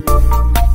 Música